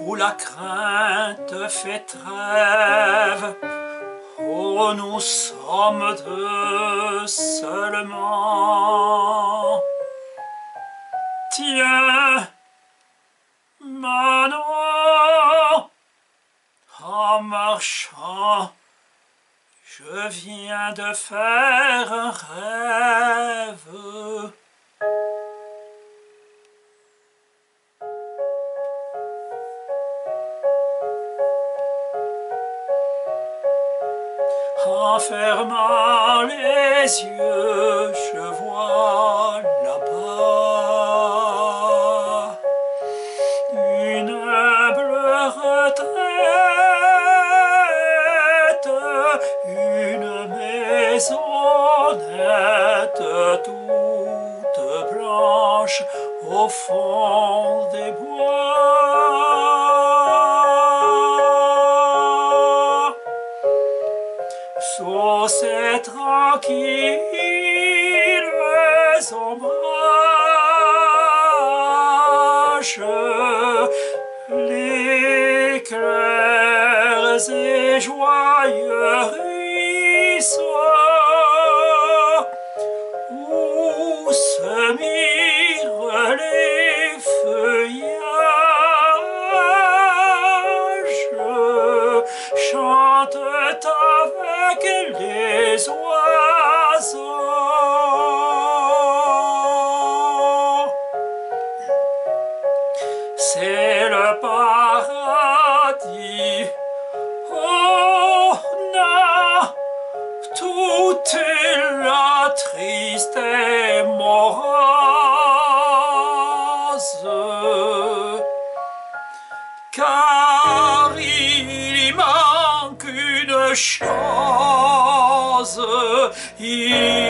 où la crainte fait trêve, oh nous sommes deux seulement. Tiens, Manon, en marchant, je viens de faire un rêve. En fermant les yeux, je vois Chose. Il